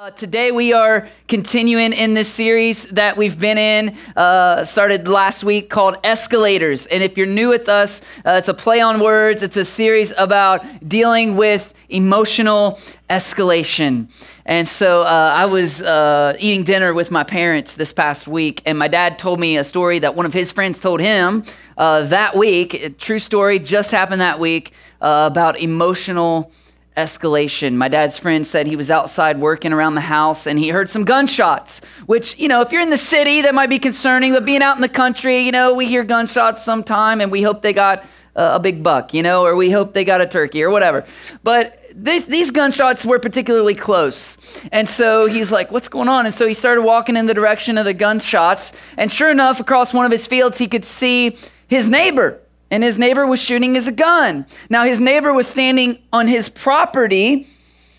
Uh, today we are continuing in this series that we've been in, uh, started last week called Escalators. And if you're new with us, uh, it's a play on words. It's a series about dealing with emotional escalation. And so uh, I was uh, eating dinner with my parents this past week, and my dad told me a story that one of his friends told him uh, that week. A true story, just happened that week about emotional escalation. My dad's friend said he was outside working around the house and he heard some gunshots, which, you know, if you're in the city, that might be concerning, but being out in the country, you know, we hear gunshots sometime and we hope they got uh, a big buck, you know, or we hope they got a turkey or whatever. But this, these gunshots were particularly close. And so he's like, What's going on? And so he started walking in the direction of the gunshots. And sure enough, across one of his fields, he could see his neighbor and his neighbor was shooting his gun. Now, his neighbor was standing on his property,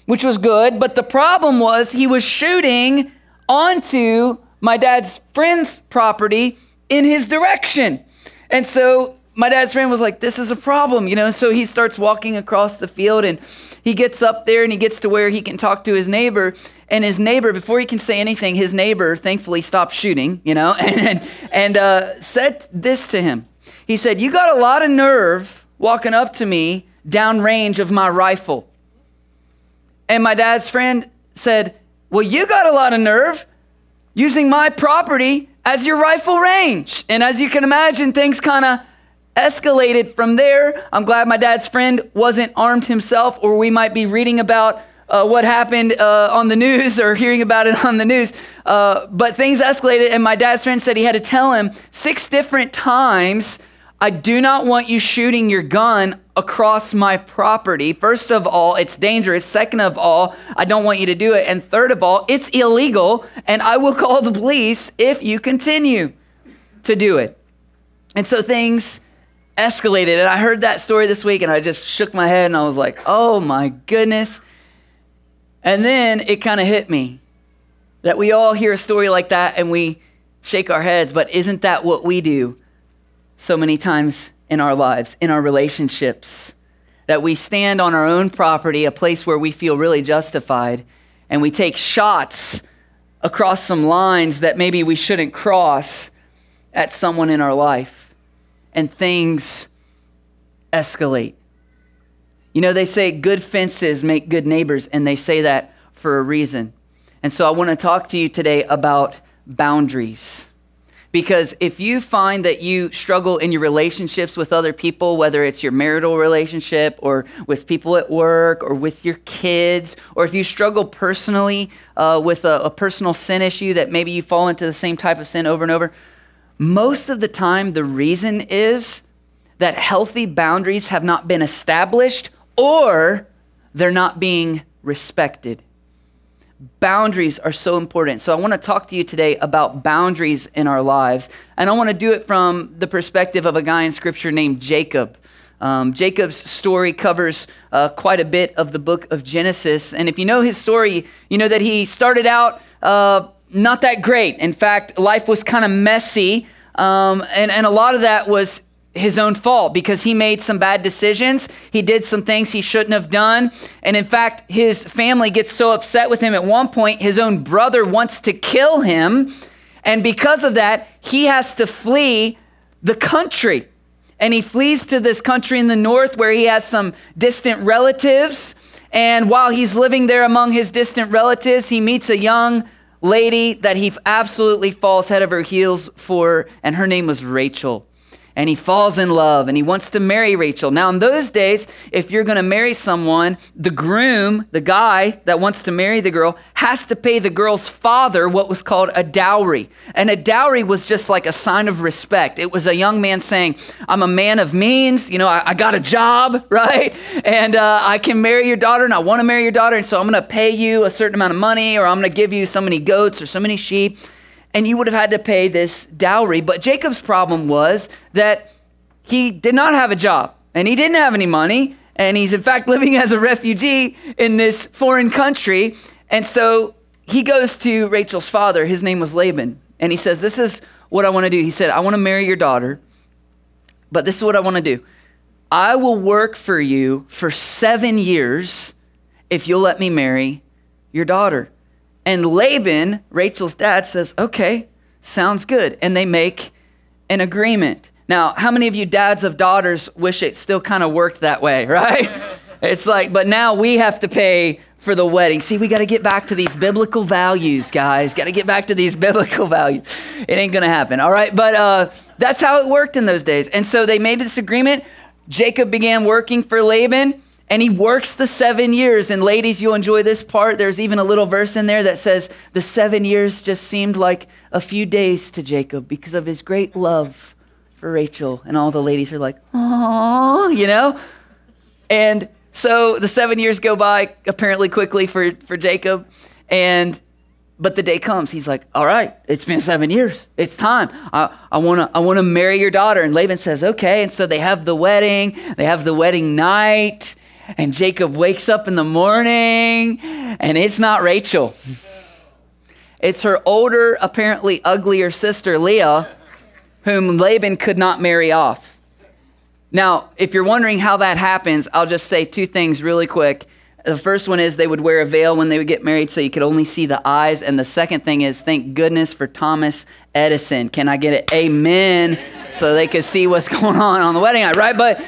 which was good, but the problem was he was shooting onto my dad's friend's property in his direction. And so my dad's friend was like, This is a problem, you know? So he starts walking across the field and he gets up there and he gets to where he can talk to his neighbor. And his neighbor, before he can say anything, his neighbor thankfully stopped shooting, you know, and, and, uh, said this to him. He said, You got a lot of nerve walking up to me downrange of my rifle. And my dad's friend said, Well, you got a lot of nerve using my property as your rifle range. And as you can imagine, things kind of escalated from there. I'm glad my dad's friend wasn't armed himself, or we might be reading about uh, what happened uh, on the news or hearing about it on the news. Uh, but things escalated, and my dad's friend said he had to tell him six different times I do not want you shooting your gun across my property. First of all, it's dangerous. Second of all, I don't want you to do it. And third of all, it's illegal, and I will call the police if you continue to do it. And so things escalated. And I heard that story this week, and I just shook my head and I was like, oh my goodness. And then it kind of hit me that we all hear a story like that and we shake our heads, but isn't that what we do? So many times in our lives, in our relationships, that we stand on our own property, a place where we feel really justified, and we take shots across some lines that maybe we shouldn't cross at someone in our life, and things escalate. You know, they say good fences make good neighbors, and they say that for a reason. And so I want to talk to you today about boundaries. Because if you find that you struggle in your relationships with other people, whether it's your marital relationship or with people at work or with your kids, or if you struggle personally uh, with a, a personal sin issue that maybe you fall into the same type of sin over and over, most of the time the reason is that healthy boundaries have not been established or they're not being respected. Boundaries are so important. So, I want to talk to you today about boundaries in our lives. And I want to do it from the perspective of a guy in Scripture named Jacob. Um, Jacob's story covers uh, quite a bit of the book of Genesis. And if you know his story, you know that he started out uh, not that great. In fact, life was kind of messy. Um, and, and a lot of that was his own fault because he made some bad decisions. He did some things he shouldn't have done. And in fact, his family gets so upset with him at one point, his own brother wants to kill him. And because of that, he has to flee the country. And he flees to this country in the north where he has some distant relatives. And while he's living there among his distant relatives, he meets a young lady that he absolutely falls head over heels for, and her name was Rachel and he falls in love and he wants to marry Rachel. Now, in those days, if you're going to marry someone, the groom, the guy that wants to marry the girl, has to pay the girl's father what was called a dowry. And a dowry was just like a sign of respect. It was a young man saying, I'm a man of means, you know, I, I got a job, right? And uh, I can marry your daughter and I want to marry your daughter. And so I'm going to pay you a certain amount of money or I'm going to give you so many goats or so many sheep and you would have had to pay this dowry. But Jacob's problem was that he did not have a job and he didn't have any money. And he's, in fact, living as a refugee in this foreign country. And so he goes to Rachel's father. His name was Laban. And he says, This is what I want to do. He said, I want to marry your daughter, but this is what I want to do. I will work for you for seven years if you'll let me marry your daughter. And Laban, Rachel's dad, says, Okay, sounds good. And they make an agreement. Now, how many of you dads of daughters wish it still kind of worked that way, right? it's like, but now we have to pay for the wedding. See, we got to get back to these biblical values, guys. Got to get back to these biblical values. It ain't going to happen, all right? But uh, that's how it worked in those days. And so they made this agreement. Jacob began working for Laban and he works the seven years. And ladies, you'll enjoy this part. There's even a little verse in there that says, The seven years just seemed like a few days to Jacob because of his great love for Rachel. And all the ladies are like, Oh, you know? And so the seven years go by apparently quickly for, for Jacob. And but the day comes, he's like, All right, it's been seven years. It's time. I, I wanna I wanna marry your daughter. And Laban says, Okay. And so they have the wedding, they have the wedding night. And Jacob wakes up in the morning and it's not Rachel. It's her older, apparently uglier sister, Leah, whom Laban could not marry off. Now, if you're wondering how that happens, I'll just say two things really quick. The first one is they would wear a veil when they would get married so you could only see the eyes. And the second thing is thank goodness for Thomas Edison. Can I get it? Amen. So they could see what's going on on the wedding night, right? But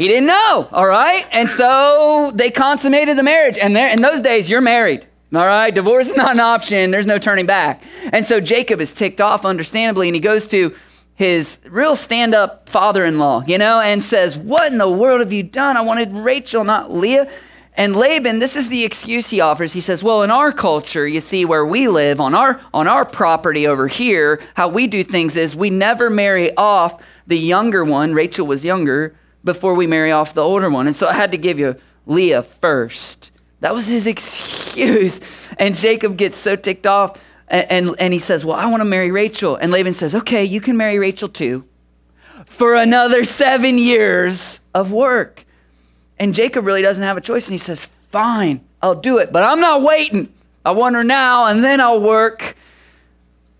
he didn't know, all right? And so they consummated the marriage. And there, in those days, you're married. All right, divorce is not an option. There's no turning back. And so Jacob is ticked off, understandably, and he goes to his real stand up father in law, you know, and says, What in the world have you done? I wanted Rachel, not Leah. And Laban, this is the excuse he offers. He says, "Well, in our culture, you see where we live on our on our property over here, how we do things is we never marry off the younger one. Rachel was younger before we marry off the older one. And so I had to give you Leah first. That was his excuse. And Jacob gets so ticked off and, and, and he says, Well, I want to marry Rachel. And Laban says, Okay, you can marry Rachel too for another seven years of work. And Jacob really doesn't have a choice. And he says, Fine, I'll do it, but I'm not waiting. I want her now, and then I'll work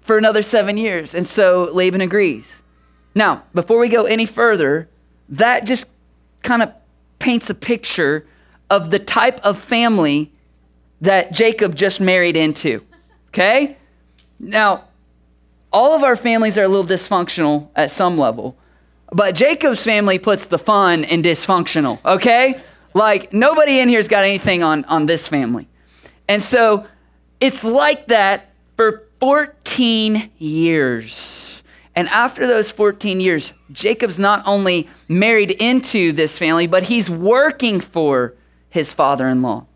for another seven years. And so Laban agrees. Now, before we go any further, that just kind of paints a picture of the type of family that Jacob just married into. Okay? Now, all of our families are a little dysfunctional at some level, but Jacob's family puts the fun in dysfunctional, okay? Like, nobody in here's got anything on, on this family. And so it's like that for 14 years. And after those 14 years, Jacob's not only married into this family, but he's working for his father in law.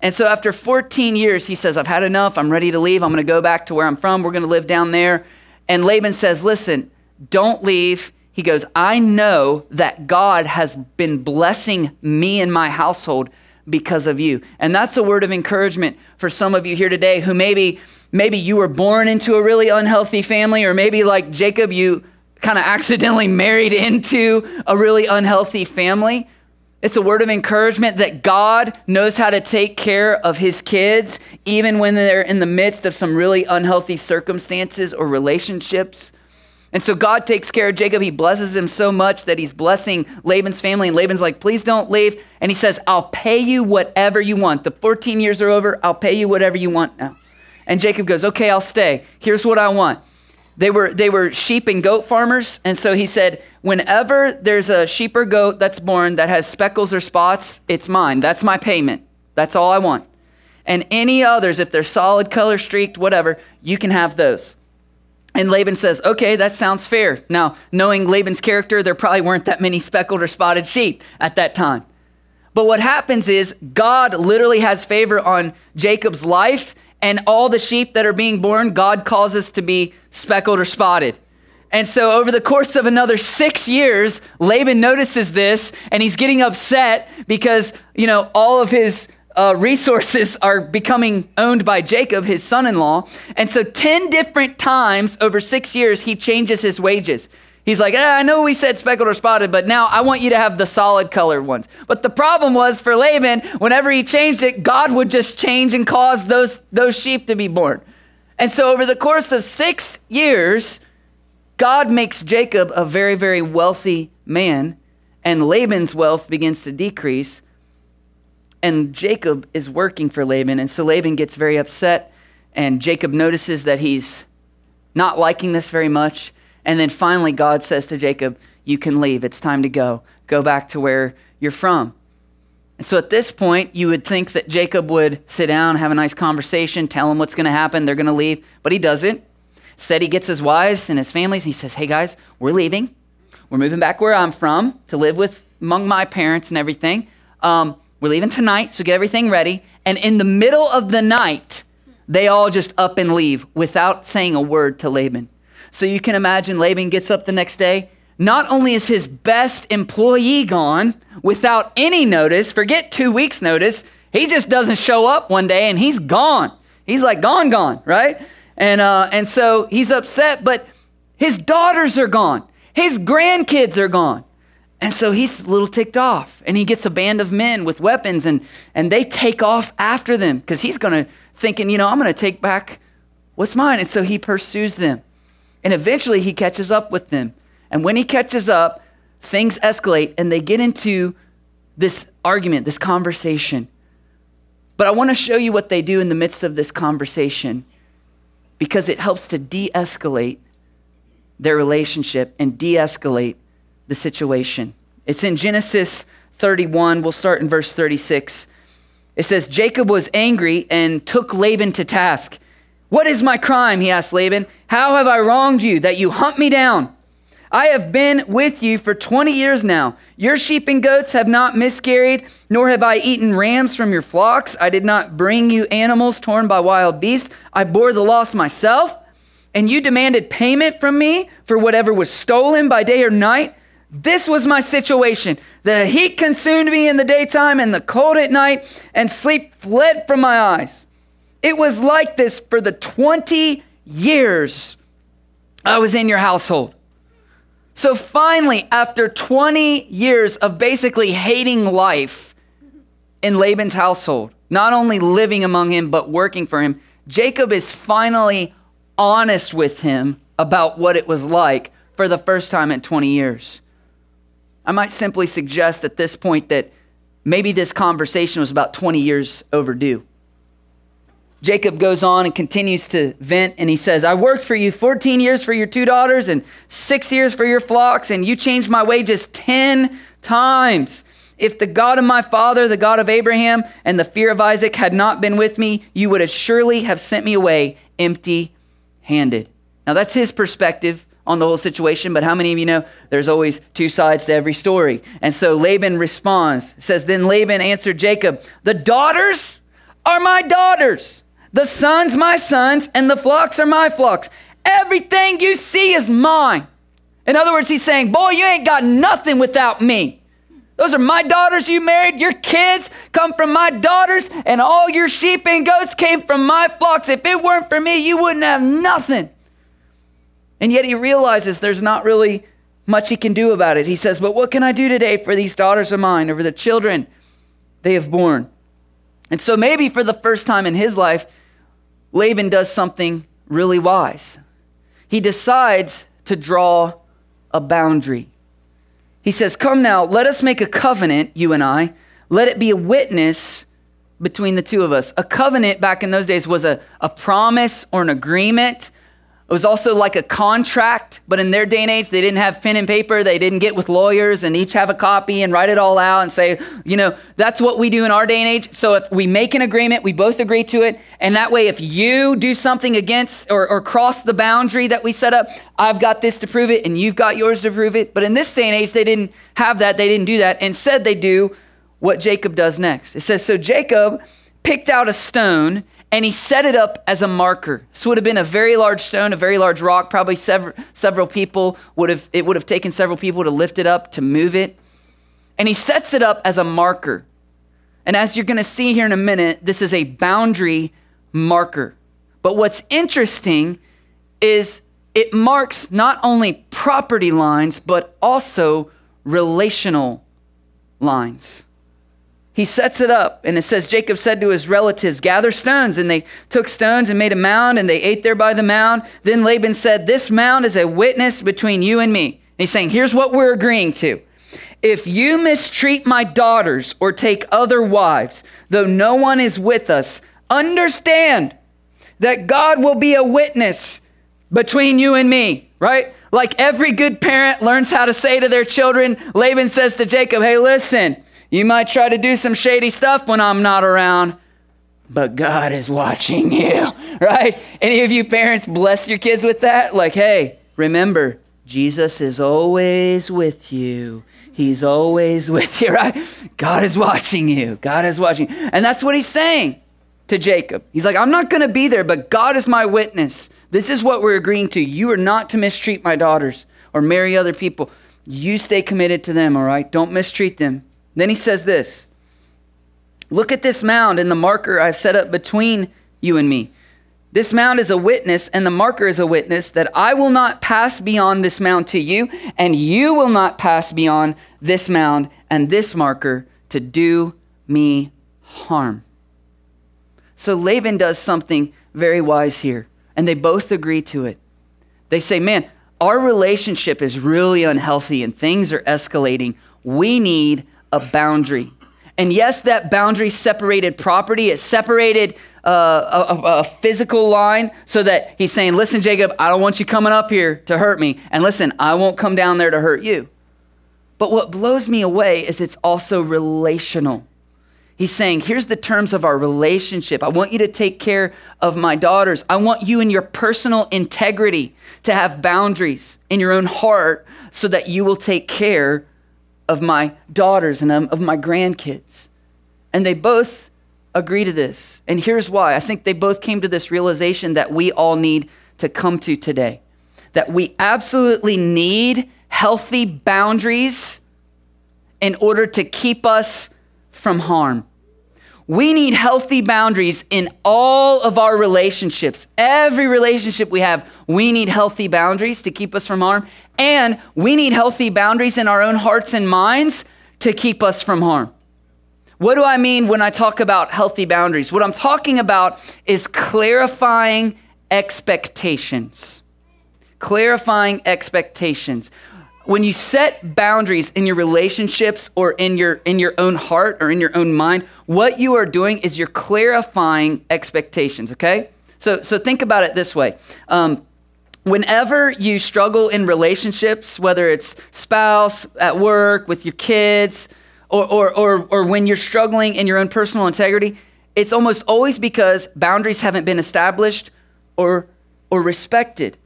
And so after 14 years, he says, I've had enough. I'm ready to leave. I'm going to go back to where I'm from. We're going to live down there. And Laban says, Listen, don't leave. He goes, I know that God has been blessing me and my household because of you. And that's a word of encouragement for some of you here today who maybe maybe you were born into a really unhealthy family or maybe like Jacob you kind of accidentally married into a really unhealthy family. It's a word of encouragement that God knows how to take care of his kids even when they're in the midst of some really unhealthy circumstances or relationships. And so God takes care of Jacob. He blesses him so much that he's blessing Laban's family. And Laban's like, please don't leave. And he says, I'll pay you whatever you want. The 14 years are over. I'll pay you whatever you want now. And Jacob goes, okay, I'll stay. Here's what I want. They were, they were sheep and goat farmers. And so he said, whenever there's a sheep or goat that's born that has speckles or spots, it's mine. That's my payment. That's all I want. And any others, if they're solid, color streaked, whatever, you can have those. And Laban says, Okay, that sounds fair. Now, knowing Laban's character, there probably weren't that many speckled or spotted sheep at that time. But what happens is God literally has favor on Jacob's life, and all the sheep that are being born, God causes to be speckled or spotted. And so, over the course of another six years, Laban notices this and he's getting upset because, you know, all of his uh, resources are becoming owned by Jacob, his son in law. And so, 10 different times over six years, he changes his wages. He's like, eh, I know we said speckled or spotted, but now I want you to have the solid colored ones. But the problem was for Laban, whenever he changed it, God would just change and cause those, those sheep to be born. And so, over the course of six years, God makes Jacob a very, very wealthy man, and Laban's wealth begins to decrease And Jacob is working for Laban. And so Laban gets very upset. And Jacob notices that he's not liking this very much. And then finally, God says to Jacob, You can leave. It's time to go. Go back to where you're from. And so at this point, you would think that Jacob would sit down, have a nice conversation, tell him what's going to happen, they're going to leave, but he doesn't. Instead, he gets his wives and his families, and he says, Hey guys, we're leaving. We're moving back where I'm from to live with among my parents and everything. Um, we're leaving tonight, so get everything ready. And in the middle of the night, they all just up and leave without saying a word to Laban. So you can imagine Laban gets up the next day. Not only is his best employee gone without any notice, forget two weeks' notice, he just doesn't show up one day and he's gone. He's like gone, gone, right? And, uh, and so he's upset, but his daughters are gone, his grandkids are gone. And so he's a little ticked off, and he gets a band of men with weapons, and, and they take off after them because he's going to, thinking, you know, I'm going to take back what's mine. And so he pursues them. And eventually he catches up with them. And when he catches up, things escalate and they get into this argument, this conversation. But I want to show you what they do in the midst of this conversation because it helps to de escalate their relationship and de escalate the situation. It's in Genesis 31. We'll start in verse 36. It says, Jacob was angry and took Laban to task. What is my crime? He asked Laban. How have I wronged you that you hunt me down? I have been with you for 20 years now. Your sheep and goats have not miscarried, nor have I eaten rams from your flocks. I did not bring you animals torn by wild beasts. I bore the loss myself, and you demanded payment from me for whatever was stolen by day or night. This was my situation. The heat consumed me in the daytime and the cold at night, and sleep fled from my eyes. It was like this for the 20 years I was in your household. So finally, after 20 years of basically hating life in Laban's household, not only living among him, but working for him, Jacob is finally honest with him about what it was like for the first time in 20 years. I might simply suggest at this point that maybe this conversation was about 20 years overdue. Jacob goes on and continues to vent, and he says, I worked for you 14 years for your two daughters and six years for your flocks, and you changed my wages 10 times. If the God of my father, the God of Abraham, and the fear of Isaac had not been with me, you would have surely have sent me away empty handed. Now, that's his perspective on the whole situation, but how many of you know there's always two sides to every story? And so Laban responds, says, Then Laban answered Jacob, The daughters are my daughters the sons, my sons, and the flocks are my flocks. Everything you see is mine. In other words, he's saying, Boy, you ain't got nothing without me. Those are my daughters you married. Your kids come from my daughters, and all your sheep and goats came from my flocks. If it weren't for me, you wouldn't have nothing. And yet he realizes there's not really much he can do about it. He says, But what can I do today for these daughters of mine or the children they have borne? And so maybe for the first time in his life, Laban does something really wise. He decides to draw a boundary. He says, Come now, let us make a covenant, you and I. Let it be a witness between the two of us. A covenant back in those days was a, a promise or an agreement it was also like a contract, but in their day and age, they didn't have pen and paper. They didn't get with lawyers and each have a copy and write it all out and say, you know, that's what we do in our day and age. So if we make an agreement, we both agree to it. And that way, if you do something against or, or cross the boundary that we set up, I've got this to prove it and you've got yours to prove it. But in this day and age, they didn't have that. They didn't do that. Instead, they do what Jacob does next. It says, So Jacob picked out a stone and he set it up as a marker. This would have been a very large stone, a very large rock. Probably several, several people would have, it would have taken several people to lift it up, to move it. And he sets it up as a marker. And as you're going to see here in a minute, this is a boundary marker. But what's interesting is it marks not only property lines, but also relational lines he sets it up and it says jacob said to his relatives gather stones. And they took stones and made a mound and they ate there by the mound. Then laban said this mound is a witness between you and me. And he's saying here's what we're agreeing to. If you mistreat my daughters or take other wives, though no one is with us, understand that God will be a witness between you and me, right? Like every good parent learns how to say to their children, Laban says to Jacob, Hey, listen, you might try to do some shady stuff when I'm not around, but God is watching you, right? Any of you parents bless your kids with that? Like, hey, remember, Jesus is always with you. He's always with you, right? God is watching you. God is watching. And that's what he's saying to Jacob. He's like, I'm not going to be there, but God is my witness. This is what we're agreeing to. You are not to mistreat my daughters or marry other people. You stay committed to them, all right? Don't mistreat them. Then he says this Look at this mound and the marker I've set up between you and me. This mound is a witness, and the marker is a witness that I will not pass beyond this mound to you, and you will not pass beyond this mound and this marker to do me harm. So Laban does something very wise here, and they both agree to it. They say, Man, our relationship is really unhealthy and things are escalating. We need a boundary. And yes, that boundary separated property, it separated uh, a, a, physical line so that he's saying, Listen, Jacob, I don't want you coming up here to hurt me. And listen, I won't come down there to hurt you. But what blows me away is it's also relational. He's saying, Here's the terms of our relationship. I want you to take care of my daughters. I want you in your personal integrity to have boundaries in your own heart so that you will take care of my daughters and um, of my grandkids. And they both agree to this. And here's why I think they both came to this realization that we all need to come to today that we absolutely need healthy boundaries in order to keep us from harm. We need healthy boundaries in all of our relationships. Every relationship we have, we need healthy boundaries to keep us from harm. And we need healthy boundaries in our own hearts and minds to keep us from harm. What do I mean when I talk about healthy boundaries? What I'm talking about is clarifying expectations. Clarifying expectations when you set boundaries in your relationships or in your in your own heart or in your own mind what you are doing is you're clarifying expectations okay? So so think about it this way. Um, whenever you struggle in relationships whether it's spouse at work with your kids or, or, or, or when you're struggling in your own personal integrity it's almost always because boundaries haven't been established or or respected.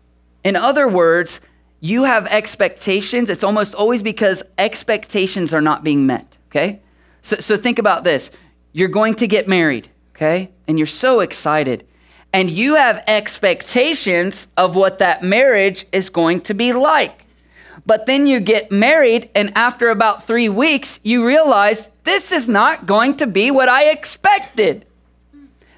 In other words you have expectations, it's almost always because expectations are not being met, okay? So, so think about this. You're going to get married, okay? And you're so excited. And you have expectations of what that marriage is going to be like. But then you get married, and after about three weeks, you realize this is not going to be what I expected.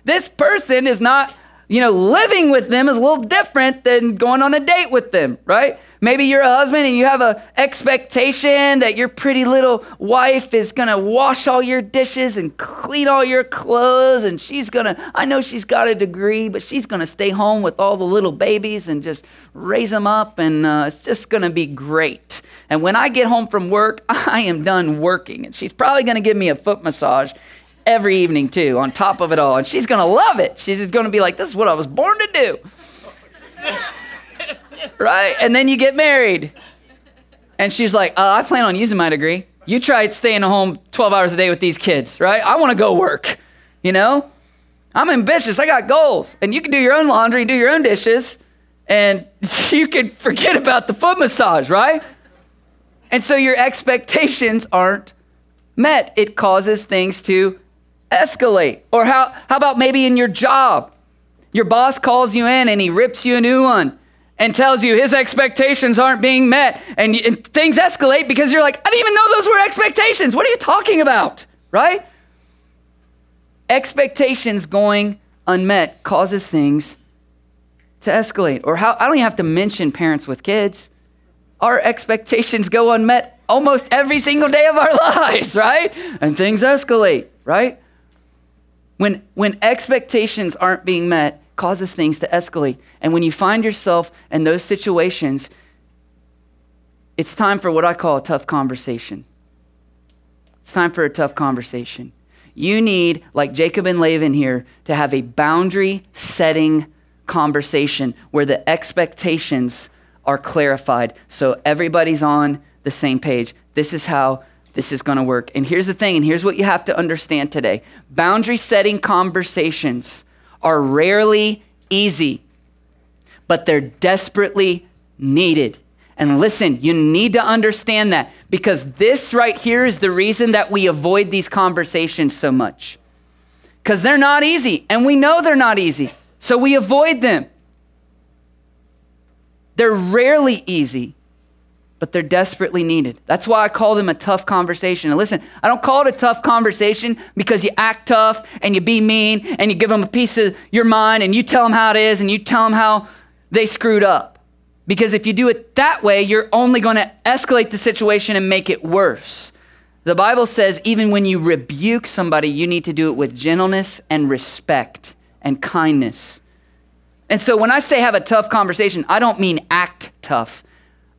This person is not, you know, living with them is a little different than going on a date with them, right? Maybe you're a husband and you have an expectation that your pretty little wife is going to wash all your dishes and clean all your clothes. And she's going to, I know she's got a degree, but she's going to stay home with all the little babies and just raise them up. And uh, it's just going to be great. And when I get home from work, I am done working. And she's probably going to give me a foot massage every evening, too, on top of it all. And she's going to love it. She's going to be like, this is what I was born to do right? And then you get married. And she's like, uh, I plan on using my degree. You tried staying at home 12 hours a day with these kids, right? I want to go work, you know? I'm ambitious. I got goals. And you can do your own laundry, do your own dishes, and you can forget about the foot massage, right? And so your expectations aren't met. It causes things to escalate. Or how, how about maybe in your job? Your boss calls you in and he rips you a new one and tells you his expectations aren't being met and, and, things escalate because you're like, I didn't even know those were expectations. What are you talking about? Right? Expectations going unmet causes things to escalate. Or how I don't even have to mention parents with kids. Our expectations go unmet almost every single day of our lives, right? And things escalate, right? When when expectations aren't being met, causes things to escalate. And when you find yourself in those situations, it's time for what I call a tough conversation. It's time for a tough conversation. You need, like Jacob and Laban here, to have a boundary setting conversation where the expectations are clarified so everybody's on the same page. This is how this is going to work. And here's the thing, and here's what you have to understand today boundary setting conversations are rarely easy, but they're desperately needed. And listen, you need to understand that because this right here is the reason that we avoid these conversations so much. Because they're not easy, and we know they're not easy, so we avoid them. They're rarely easy, but they're desperately needed. That's why I call them a tough conversation. And listen, I don't call it a tough conversation because you act tough and you be mean and you give them a piece of your mind and you tell them how it is and you tell them how they screwed up. Because if you do it that way, you're only going to escalate the situation and make it worse. The Bible says even when you rebuke somebody, you need to do it with gentleness and respect and kindness. And so when I say have a tough conversation, I don't mean act tough.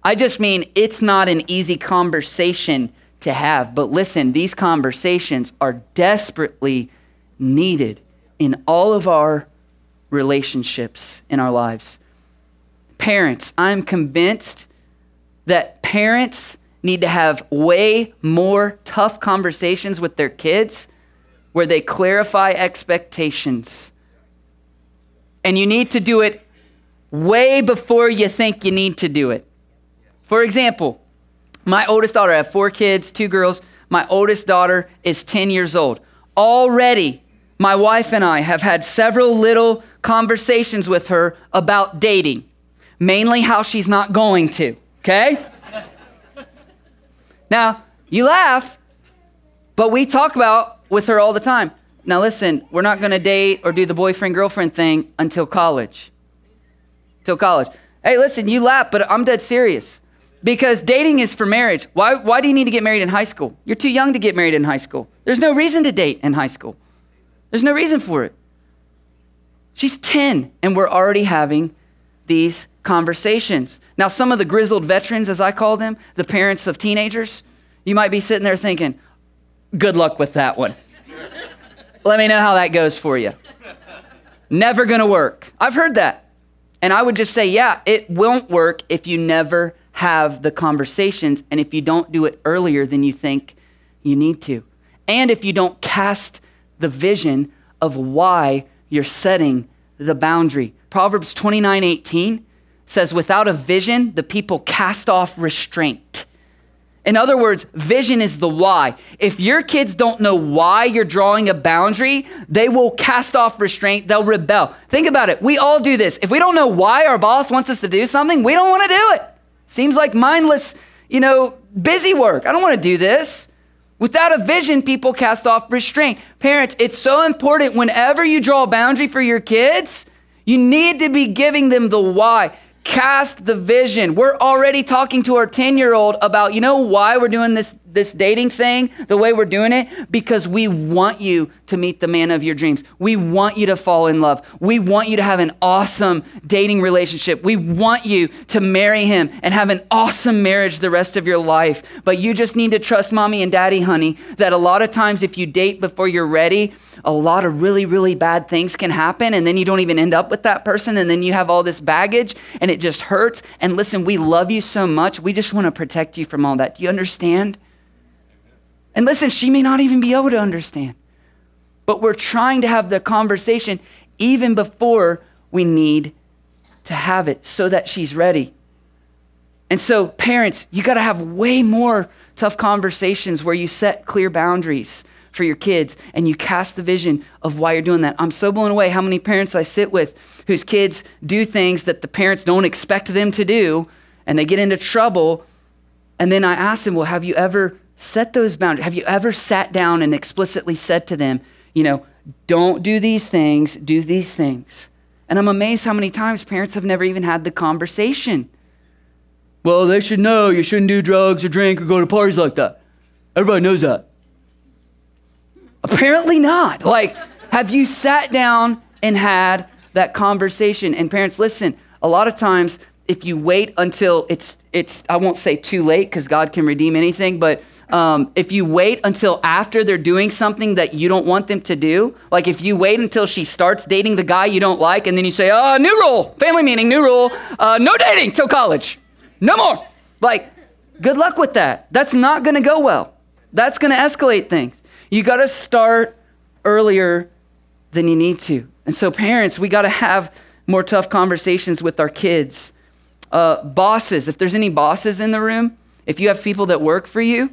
I just mean it's not an easy conversation to have. But listen, these conversations are desperately needed in all of our relationships in our lives. Parents, I'm convinced that parents need to have way more tough conversations with their kids where they clarify expectations. And you need to do it way before you think you need to do it. For example, my oldest daughter, I have four kids, two girls. My oldest daughter is 10 years old. Already, my wife and I have had several little conversations with her about dating, mainly how she's not going to, okay? now, you laugh, but we talk about with her all the time. Now, listen, we're not going to date or do the boyfriend girlfriend thing until college. Until college. Hey, listen, you laugh, but I'm dead serious. Because dating is for marriage. Why, why do you need to get married in high school? You're too young to get married in high school. There's no reason to date in high school. There's no reason for it. She's 10, and we're already having these conversations. Now, some of the grizzled veterans, as I call them, the parents of teenagers, you might be sitting there thinking, good luck with that one. Let me know how that goes for you. Never gonna work. I've heard that. And I would just say, yeah, it won't work if you never have the conversations and if you don't do it earlier than you think you need to. And if you don't cast the vision of why you're setting the boundary. Proverbs 29 18 says, Without a vision, the people cast off restraint. In other words, vision is the why. If your kids don't know why you're drawing a boundary, they will cast off restraint, they'll rebel. Think about it. We all do this. If we don't know why our boss wants us to do something, we don't want to do it. Seems like mindless, you know, busy work. I don't want to do this. Without a vision, people cast off restraint. Parents, it's so important whenever you draw a boundary for your kids, you need to be giving them the why. Cast the vision. We're already talking to our 10 year old about, you know, why we're doing this this dating thing the way we're doing it because we want you to meet the man of your dreams. We want you to fall in love. We want you to have an awesome dating relationship. We want you to marry him and have an awesome marriage the rest of your life. But you just need to trust mommy and daddy, honey, that a lot of times if you date before you're ready, a lot of really, really bad things can happen. And then you don't even end up with that person. And then you have all this baggage and it just hurts. And listen, we love you so much. We just want to protect you from all that. Do you understand? And listen, she may not even be able to understand. But we're trying to have the conversation even before we need to have it so that she's ready. And so, parents, you got to have way more tough conversations where you set clear boundaries for your kids and you cast the vision of why you're doing that. I'm so blown away how many parents I sit with whose kids do things that the parents don't expect them to do and they get into trouble. And then I ask them, Well, have you ever Set those boundaries. Have you ever sat down and explicitly said to them, you know, don't do these things, do these things? And I'm amazed how many times parents have never even had the conversation. Well, they should know you shouldn't do drugs or drink or go to parties like that. Everybody knows that. Apparently not. Like, have you sat down and had that conversation? And parents, listen, a lot of times if you wait until it's it's I won't say too late because God can redeem anything, but um, if you wait until after they're doing something that you don't want them to do, like if you wait until she starts dating the guy you don't like, and then you say, "Oh, new rule, family meeting, new rule, uh, no dating till college, no more." Like, good luck with that. That's not going to go well. That's going to escalate things. You got to start earlier than you need to. And so, parents, we got to have more tough conversations with our kids. Uh, bosses, if there's any bosses in the room, if you have people that work for you,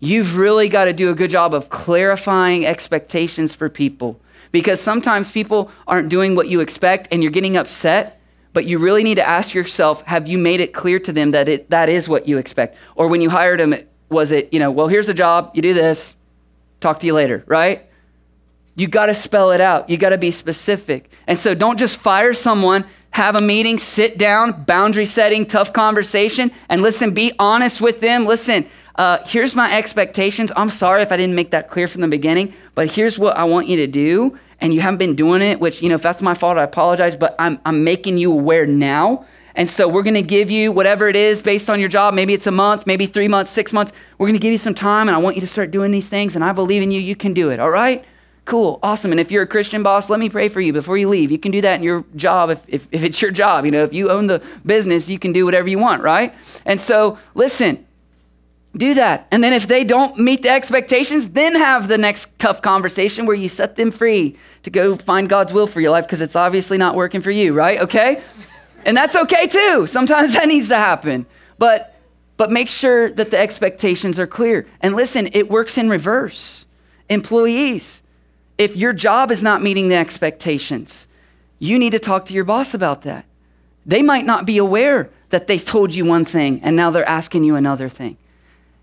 you've really got to do a good job of clarifying expectations for people. Because sometimes people aren't doing what you expect and you're getting upset, but you really need to ask yourself have you made it clear to them that it, that is what you expect? Or when you hired them, was it, you know, well, here's the job, you do this, talk to you later, right? You got to spell it out. You got to be specific. And so don't just fire someone, have a meeting, sit down, boundary setting, tough conversation, and listen, be honest with them. Listen, uh, here's my expectations. I'm sorry if I didn't make that clear from the beginning, but here's what I want you to do. And you haven't been doing it, which, you know, if that's my fault, I apologize, but I'm, I'm making you aware now. And so we're going to give you whatever it is based on your job. Maybe it's a month, maybe three months, six months. We're going to give you some time, and I want you to start doing these things. And I believe in you. You can do it. All right? Cool, awesome. And if you're a Christian boss, let me pray for you before you leave. You can do that in your job if, if, if it's your job. You know, if you own the business, you can do whatever you want, right? And so, listen, do that. And then if they don't meet the expectations, then have the next tough conversation where you set them free to go find God's will for your life because it's obviously not working for you, right? Okay? And that's okay too. Sometimes that needs to happen. But but make sure that the expectations are clear. And listen, it works in reverse. Employees, if your job is not meeting the expectations, you need to talk to your boss about that. They might not be aware that they told you one thing and now they're asking you another thing.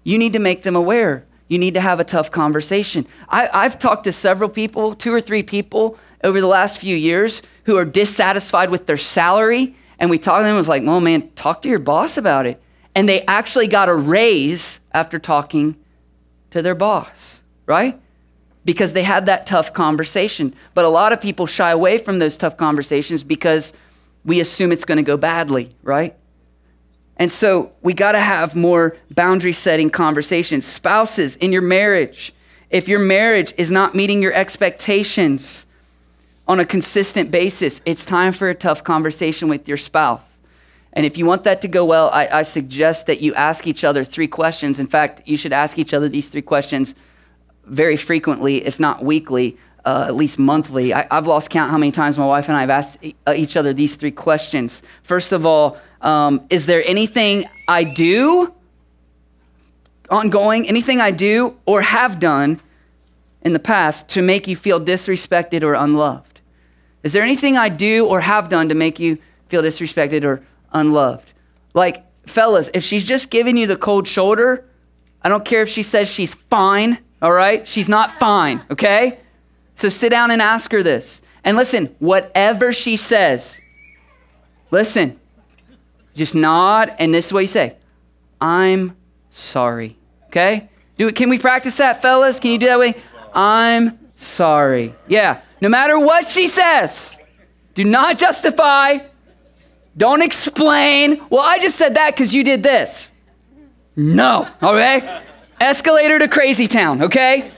You need to make them aware. You need to have a tough conversation. I, have talked to several people, two or three people over the last few years who are dissatisfied with their salary. And we talked to them, it was like, well, man, talk to your boss about it. And they actually got a raise after talking to their boss, right? Because they had that tough conversation. But a lot of people shy away from those tough conversations because we assume it's going to go badly, right? And so we got to have more boundary setting conversations. Spouses in your marriage, if your marriage is not meeting your expectations on a consistent basis, it's time for a tough conversation with your spouse. And if you want that to go well, I, I, suggest that you ask each other three questions. In fact, you should ask each other these three questions very frequently, if not weekly, uh, at least monthly. I, have lost count how many times my wife and I have asked uh, each other these three questions. First of all, um, is there anything I do ongoing, anything I do or have done in the past to make you feel disrespected or unloved? Is there anything I do or have done to make you feel disrespected or unloved? Like, fellas, if she's just giving you the cold shoulder, I don't care if she says she's fine, all right? She's not fine, okay? So sit down and ask her this. And listen, whatever she says, listen, just nod, and this is what you say I'm sorry. Okay? Do it. Can we practice that, fellas? Can you do that way? I'm sorry. Yeah. No matter what she says, do not justify. Don't explain. Well, I just said that because you did this. No. Okay? Escalator to crazy town. Okay?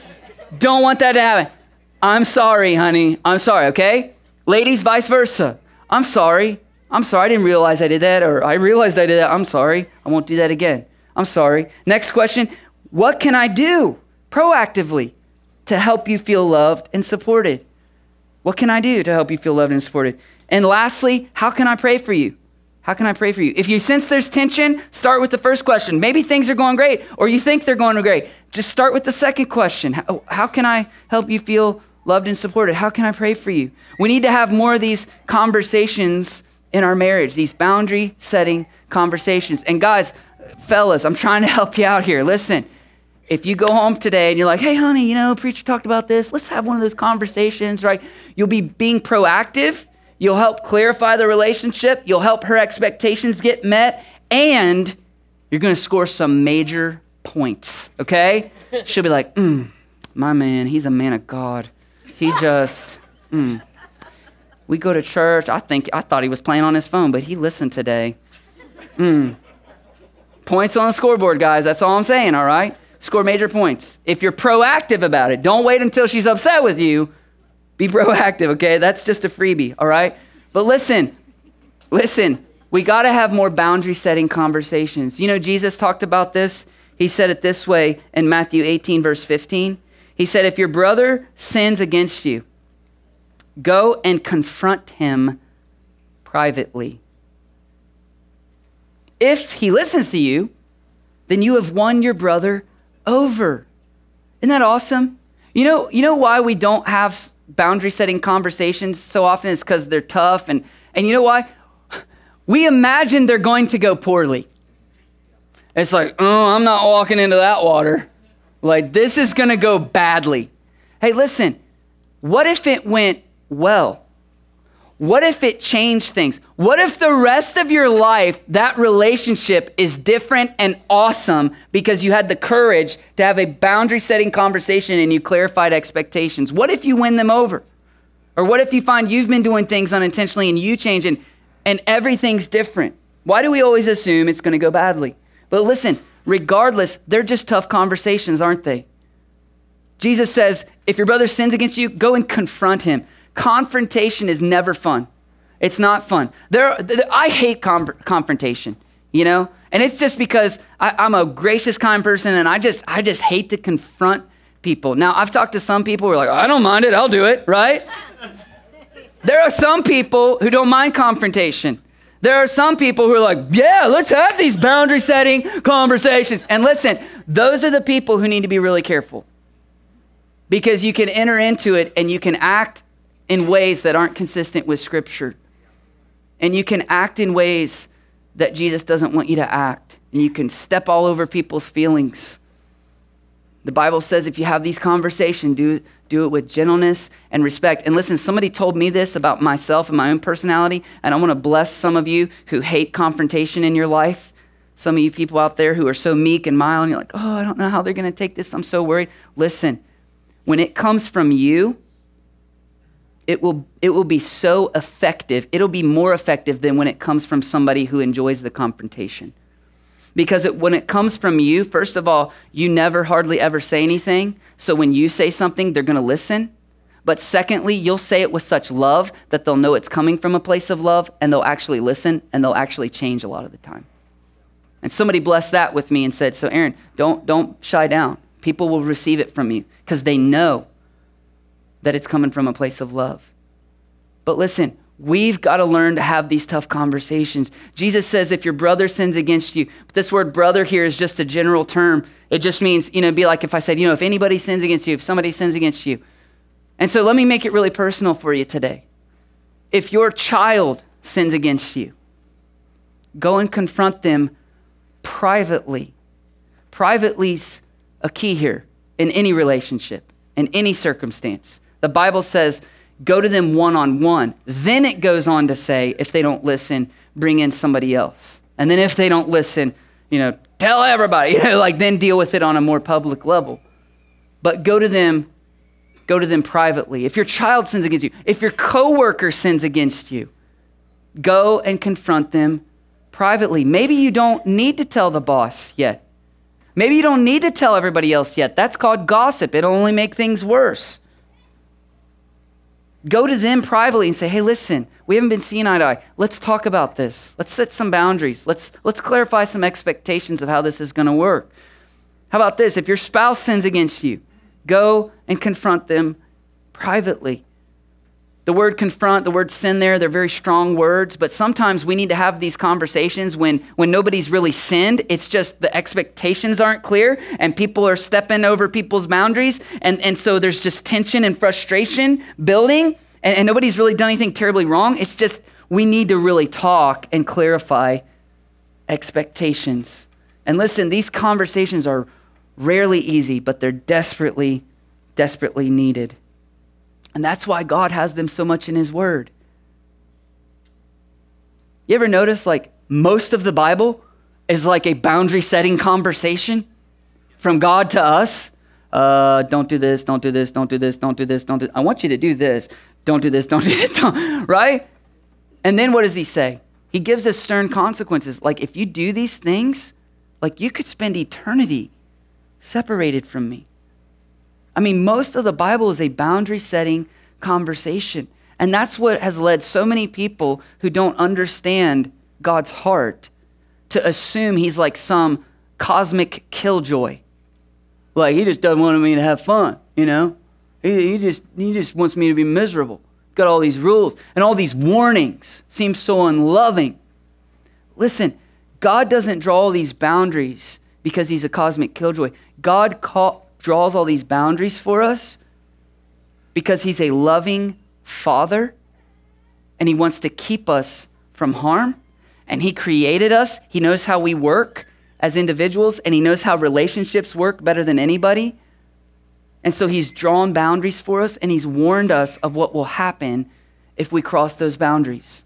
Don't want that to happen. I'm sorry, honey. I'm sorry. Okay? Ladies, vice versa. I'm sorry. I'm sorry, I didn't realize I did that, or I realized I did that. I'm sorry. I won't do that again. I'm sorry. Next question What can I do proactively to help you feel loved and supported? What can I do to help you feel loved and supported? And lastly, how can I pray for you? How can I pray for you? If you sense there's tension, start with the first question. Maybe things are going great, or you think they're going great. Just start with the second question How, oh, how can I help you feel loved and supported? How can I pray for you? We need to have more of these conversations in our marriage, these boundary setting conversations. And guys, fellas, I'm trying to help you out here. Listen, if you go home today and you're like, hey, honey, you know, preacher talked about this, let's have one of those conversations, right? You'll be being proactive. You'll help clarify the relationship. You'll help her expectations get met. And you're going to score some major points, okay? She'll be like, mm, my man, he's a man of God. He just, mm. We go to church. I think I thought he was playing on his phone, but he listened today. Mm. Points on the scoreboard, guys. That's all I'm saying, all right? Score major points. If you're proactive about it, don't wait until she's upset with you. Be proactive, okay? That's just a freebie, all right? But listen, listen, we got to have more boundary setting conversations. You know, Jesus talked about this. He said it this way in Matthew 18, verse 15. He said, If your brother sins against you, go and confront him privately. If he listens to you, then you have won your brother over. Isn't that awesome? You know, you know why we don't have boundary setting conversations so often is because they're tough and and you know why? We imagine they're going to go poorly. It's like, oh, I'm not walking into that water. Like, this is going to go badly. Hey, listen, what if it went well? What if it changed things? What if the rest of your life, that relationship is different and awesome because you had the courage to have a boundary setting conversation and you clarified expectations? What if you win them over? Or what if you find you've been doing things unintentionally and you change and, and everything's different? Why do we always assume it's going to go badly? But listen, regardless, they're just tough conversations, aren't they? Jesus says, if your brother sins against you, go and confront him. Confrontation is never fun. It's not fun. There, I hate com- confrontation, you know? And it's just because I, am a gracious, kind person and I just, I just hate to confront people. Now, I've talked to some people who are like, I don't mind it, I'll do it, right? there are some people who don't mind confrontation. There are some people who are like, yeah, let's have these boundary setting conversations. And listen, those are the people who need to be really careful because you can enter into it and you can act in ways that aren't consistent with Scripture. And you can act in ways that Jesus doesn't want you to act. And you can step all over people's feelings. The Bible says if you have these conversations, do, do it with gentleness and respect. And listen, somebody told me this about myself and my own personality, and I want to bless some of you who hate confrontation in your life. Some of you people out there who are so meek and mild, and you're like, oh, I don't know how they're going to take this. I'm so worried. Listen, when it comes from you, it will, it will be so effective. It'll be more effective than when it comes from somebody who enjoys the confrontation. Because it, when it comes from you, first of all, you never hardly ever say anything. So when you say something, they're going to listen. But secondly, you'll say it with such love that they'll know it's coming from a place of love and they'll actually listen and they'll actually change a lot of the time. And somebody blessed that with me and said, So, Aron, don't, don't shy down. People will receive it from you because they know that it's coming from a place of love. But listen, we've got to learn to have these tough conversations. Jesus says if your brother sins against you, this word brother here is just a general term. It just means, you know, be like if I said, you know, if anybody sins against you, if somebody sins against you. And so let me make it really personal for you today. If your child sins against you, go and confront them privately. Privately's a key here in any relationship, in any circumstance. The Bible says, go to them one on one. Then it goes on to say, if they don't listen, bring in somebody else. And then if they don't listen, you know, tell everybody, you know, like then deal with it on a more public level. But go to them, go to them privately. If your child sins against you, if your coworker sins against you, go and confront them privately. Maybe you don't need to tell the boss yet. Maybe you don't need to tell everybody else yet. That's called gossip. It'll only make things worse. Go to them privately and say, hey, listen, we haven't been seeing eye to eye. Let's talk about this. Let's set some boundaries. Let's, let's clarify some expectations of how this is going to work. How about this? If your spouse sins against you, go and confront them privately. The word confront, the word sin there, they're very strong words, but sometimes we need to have these conversations when, when nobody's really sinned. It's just the expectations aren't clear and people are stepping over people's boundaries. And, and so there's just tension and frustration building, and, and nobody's really done anything terribly wrong. It's just we need to really talk and clarify expectations. And listen, these conversations are rarely easy, but they're desperately, desperately needed. And that's why God has them so much in His Word. You ever notice, like, most of the Bible is like a boundary setting conversation from God to us? Uh, don't do this, don't do this, don't do this, don't do this, don't do I want you to do this. Don't do this, don't do this, don't, right? And then what does he say? He gives us stern consequences. Like, if you do these things, like you could spend eternity separated from me. I mean, most of the Bible is a boundary setting conversation. And that's what has led so many people who don't understand God's heart to assume he's like some cosmic killjoy. Like he just doesn't want me to have fun, you know? He, he, just, he just wants me to be miserable. Got all these rules and all these warnings. Seems so unloving. Listen, God doesn't draw all these boundaries because he's a cosmic killjoy. God call, draws all these boundaries for us because he's a loving father and he wants to keep us from harm. And he created us, he knows how we work as individuals, and he knows how relationships work better than anybody. And so he's drawn boundaries for us and he's warned us of what will happen if we cross those boundaries.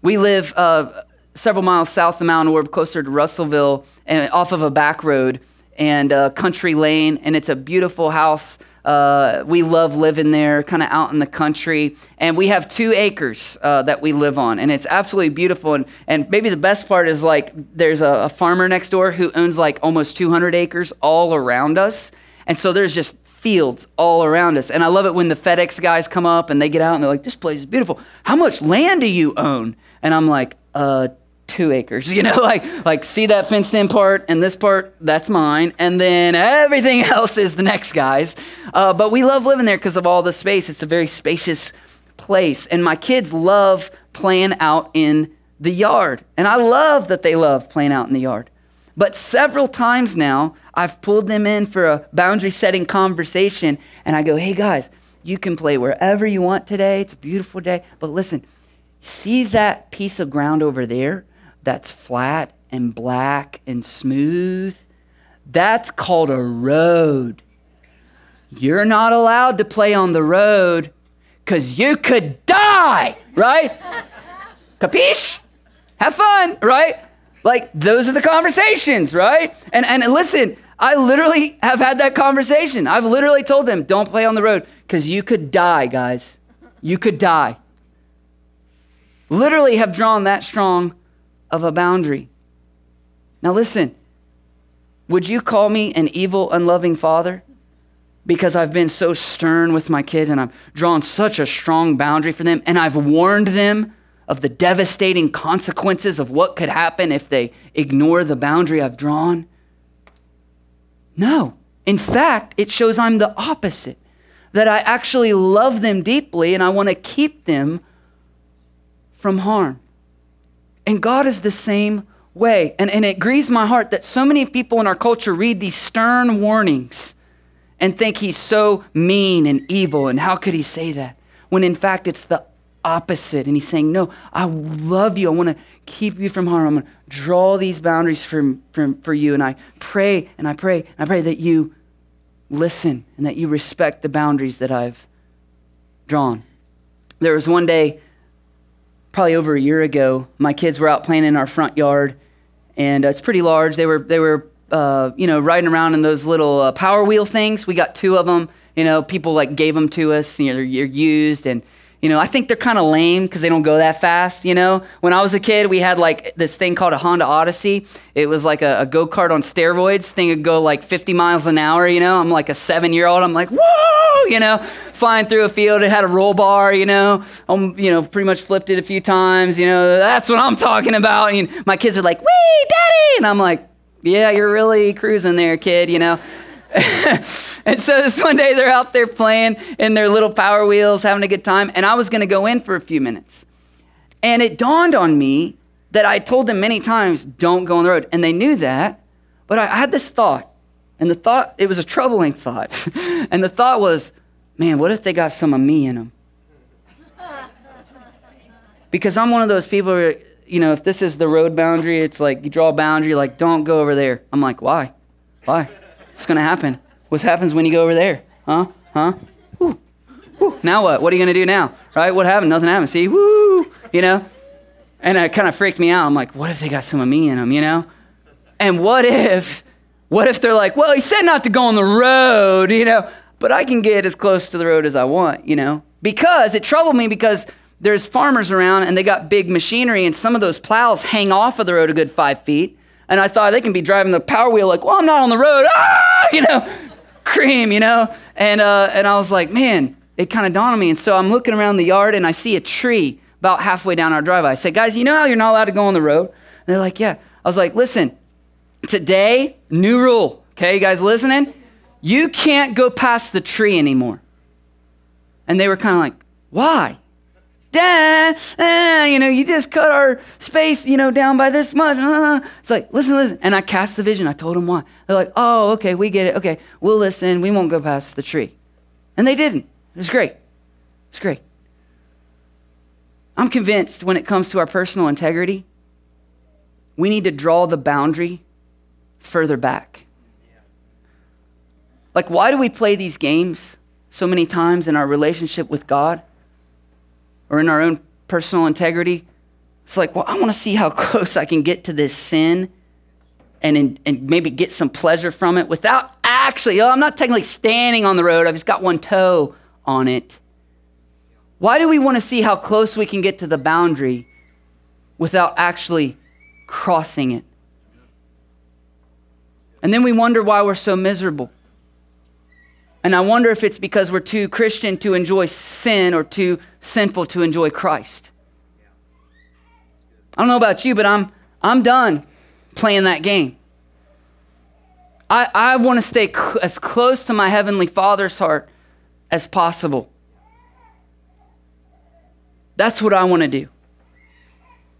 We live uh, several miles south of Mount we're closer to Russellville, and off of a back road and a country lane, and it's a beautiful house. Uh, we love living there, kind of out in the country. And we have two acres uh, that we live on, and it's absolutely beautiful. And, and maybe the best part is like there's a, a farmer next door who owns like almost 200 acres all around us. And so there's just fields all around us. And I love it when the FedEx guys come up and they get out and they're like, this place is beautiful. How much land do you own? And I'm like, uh, two acres, you know, like like see that fenced in part and this part that's mine, and then everything else is the next guy's. Uh, but we love living there because of all the space. It's a very spacious place, and my kids love playing out in the yard, and I love that they love playing out in the yard. But several times now, I've pulled them in for a boundary setting conversation, and I go, "Hey guys, you can play wherever you want today. It's a beautiful day, but listen." See that piece of ground over there? That's flat and black and smooth, that's called a road. You're not allowed to play on the road because you could die, right? Capiche? Have fun, right? Like, those are the conversations, right? And, and listen, I literally have had that conversation. I've literally told them, don't play on the road because you could die, guys. You could die. Literally have drawn that strong of a boundary. Now, listen, would you call me an evil, unloving father? Because I've been so stern with my kids and I've drawn such a strong boundary for them and I've warned them of the devastating consequences of what could happen if they ignore the boundary I've drawn? No. In fact, it shows I'm the opposite. That I actually love them deeply and I want to keep them from harm. And God is the same way. And, and it grieves my heart that so many people in our culture read these stern warnings and think he's so mean and evil. And how could he say that? When in fact it's the opposite. And he's saying, No, I love you. I want to keep you from harm. I'm going to draw these boundaries for you. And I pray and I pray and I pray that you listen and that you respect the boundaries that I've drawn. There was one day probably over a year ago, my kids were out playing in our front yard, and uh, it's pretty large. They were they were uh, you know riding around in those little uh, power wheel things. We got two of them. You know, people like gave them to us. You know, they're, they're used and. You know, I think they're kind of lame because they don't go that fast. You know, when I was a kid, we had like this thing called a Honda Odyssey. It was like a, a go kart on steroids. Thing would go like 50 miles an hour. You know, I'm like a seven year old. I'm like, whoa! You know, flying through a field. It had a roll bar, you know. Um, you know, pretty much flipped it a few times. You know, that's what I'm talking about. And my kids are like, "Wee, daddy!" And I'm like, "Yeah, you're really cruising there, kid." You know. and so this one day they're out there playing in their little power wheels, having a good time. And I was going to go in for a few minutes. And it dawned on me that I told them many times, don't go on the road. And they knew that. But I had this thought. And the thought, it was a troubling thought. and the thought was, man, what if they got some of me in them? Because I'm one of those people where, you know, if this is the road boundary, it's like you draw a boundary, like, don't go over there. I'm like, why? Why? What's going to happen? What happens when you go over there? Huh? Huh? Woo. Woo. Now what? What are you going to do now? Right? What happened? Nothing happened. See? Woo! You know? And it kind of freaked me out. I'm like, what if they got some of me in them, you know? And what if, what if they're like, well, he said not to go on the road, you know? but I can get as close to the road as I want, you know? Because it troubled me because there's farmers around and they got big machinery, and some of those plows hang off of the road a good five feet. And I thought they can be driving the power wheel like, well, I'm not on the road. Ah, you know, cream, you know. And uh, and I was like, man, it kind of dawned on me. And so I'm looking around the yard and I see a tree about halfway down our driveway. I say, guys, you know how you're not allowed to go on the road? And they're like, yeah. I was like, listen, today, new rule. Okay, you guys listening? You can't go past the tree anymore. And they were kind of like, why? Dad, eh, you know, you just cut our space, you know, down by this much. Uh, it's like, listen, listen. And I cast the vision. I told them why. They're like, oh, okay, we get it. Okay, we'll listen. We won't go past the tree. And they didn't. It was great. It's great. I'm convinced when it comes to our personal integrity, we need to draw the boundary further back. Like, why do we play these games so many times in our relationship with God or in our own personal integrity? It's like, well, I want to see how close I can get to this sin and, in, and maybe get some pleasure from it without actually, oh, I'm not technically standing on the road, I've just got one toe on it. Why do we want to see how close we can get to the boundary without actually crossing it? And then we wonder why we're so miserable. And I wonder if it's because we're too Christian to enjoy sin or too sinful to enjoy Christ. I don't know about you, but I'm, I'm done playing that game. I, I want to stay cl- as close to my Heavenly Father's heart as possible. That's what I want to do.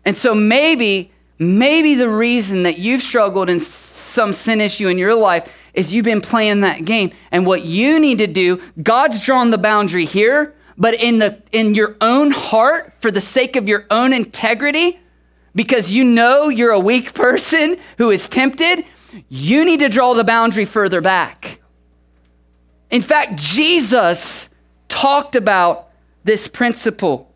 And so maybe, maybe the reason that you've struggled in some sin issue in your life is you've been playing that game. And what you need to do, God's drawn the boundary here, but in the in your own heart, for the sake of your own integrity, because you know you're a weak person who is tempted, you need to draw the boundary further back. In fact, Jesus talked about this principle.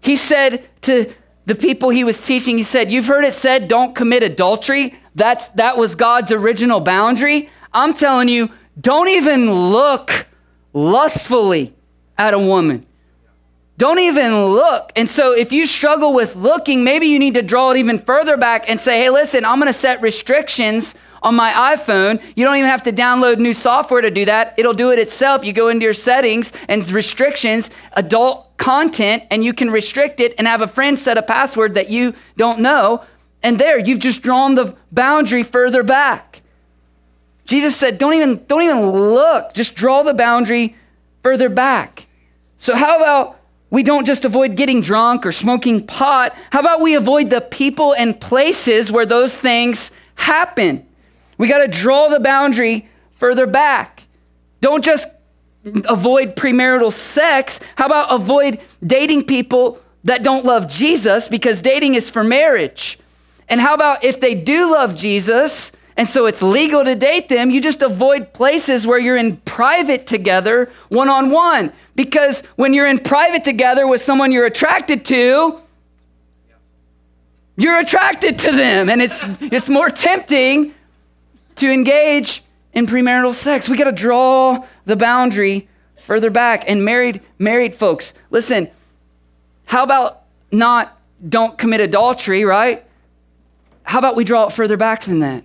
He said to the people he was teaching, he said, You've heard it said, don't commit adultery. That's, that was God's original boundary. I'm telling you, don't even look lustfully at a woman. Don't even look. And so, if you struggle with looking, maybe you need to draw it even further back and say, hey, listen, I'm going to set restrictions on my iPhone. You don't even have to download new software to do that. It'll do it itself. You go into your settings and restrictions, adult content, and you can restrict it and have a friend set a password that you don't know. And there, you've just drawn the boundary further back. Jesus said, don't even, don't even look, just draw the boundary further back. So, how about we don't just avoid getting drunk or smoking pot? How about we avoid the people and places where those things happen? We got to draw the boundary further back. Don't just avoid premarital sex. How about avoid dating people that don't love Jesus because dating is for marriage? And how about if they do love Jesus and so it's legal to date them, you just avoid places where you're in private together one on one. Because when you're in private together with someone you're attracted to, you're attracted to them and it's, it's more tempting to engage in premarital sex. We got to draw the boundary further back. And married married folks, listen, how about not don't commit adultery, right? How about we draw it further back than that?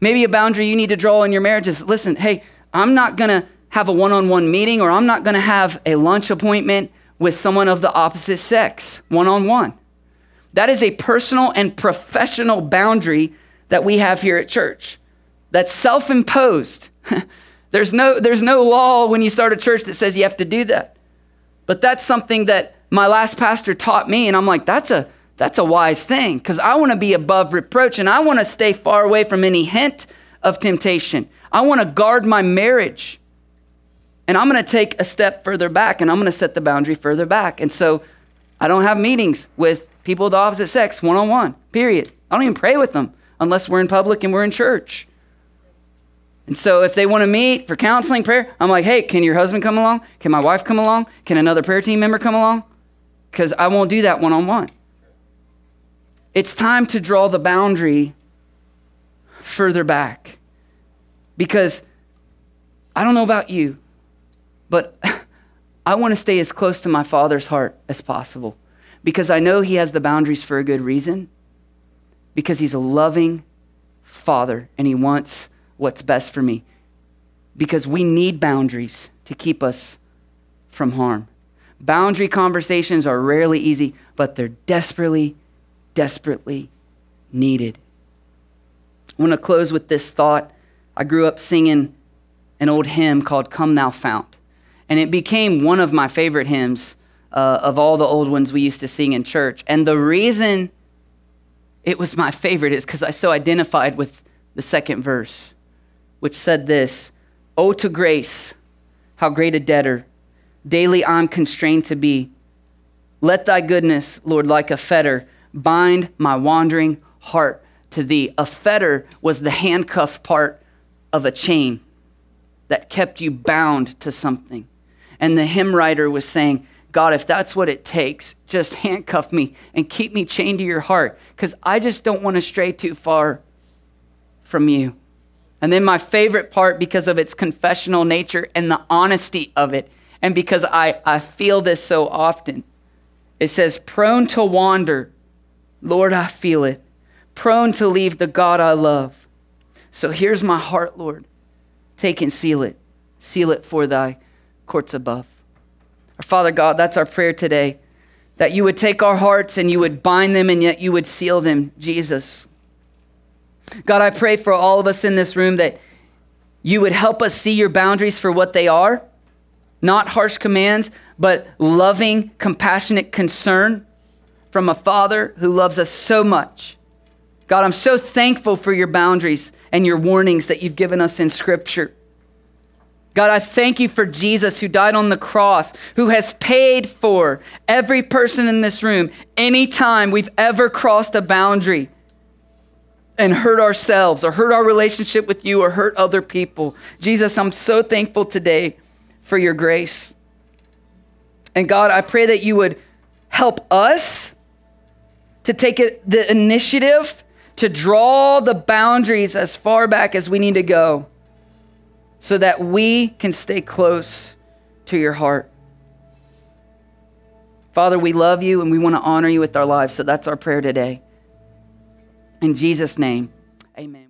Maybe a boundary you need to draw in your marriage is listen, hey, I'm not going to have a one on one meeting or I'm not going to have a lunch appointment with someone of the opposite sex one on one. That is a personal and professional boundary that we have here at church. That's self imposed. there's, no, there's no law when you start a church that says you have to do that. But that's something that my last pastor taught me, and I'm like, that's a, that's a wise thing because I want to be above reproach and I want to stay far away from any hint of temptation. I want to guard my marriage. And I'm going to take a step further back and I'm going to set the boundary further back. And so I don't have meetings with people of the opposite sex one on one, period. I don't even pray with them unless we're in public and we're in church. And so if they want to meet for counseling, prayer, I'm like, hey, can your husband come along? Can my wife come along? Can another prayer team member come along? Because I won't do that one on one. It's time to draw the boundary further back. Because I don't know about you, but I want to stay as close to my Father's heart as possible because I know He has the boundaries for a good reason, because He's a loving Father and He wants what's best for me. Because we need boundaries to keep us from harm. Boundary conversations are rarely easy, but they're desperately, desperately needed. I want to close with this thought. I grew up singing an old hymn called Come Thou Fount, and it became one of my favorite hymns uh, of all the old ones we used to sing in church. And the reason it was my favorite is because I so identified with the second verse, which said this Oh, to grace, how great a debtor daily I'm constrained to be. Let thy goodness, Lord, like a fetter, bind my wandering heart to thee. A fetter was the handcuff part of a chain that kept you bound to something. And the hymn writer was saying, God, if that's what it takes, just handcuff me and keep me chained to your heart because I just don't want to stray too far from you. And then my favorite part, because of its confessional nature and the honesty of it, and because I, I feel this so often, it says, prone to wander, Lord, I feel it, prone to leave the God I love. So here's my heart, Lord. Take and seal it. Seal it for thy courts above. Our Father God, that's our prayer today. That you would take our hearts and you would bind them and yet you would seal them, Jesus. God, I pray for all of us in this room that you would help us see your boundaries for what they are, not harsh commands, but loving, compassionate concern from a Father who loves us so much. God, I'm so thankful for your boundaries and your warnings that you've given us in Scripture. God, I thank you for Jesus who died on the cross, who has paid for every person in this room anytime we've ever crossed a boundary and hurt ourselves or hurt our relationship with you or hurt other people. Jesus, I'm so thankful today for your grace. And God, I pray that you would help us to take it, the initiative to draw the boundaries as far back as we need to go so that we can stay close to your heart. Father, we love you and we want to honor you with our lives. So that's our prayer today. In Jesus' name, amen.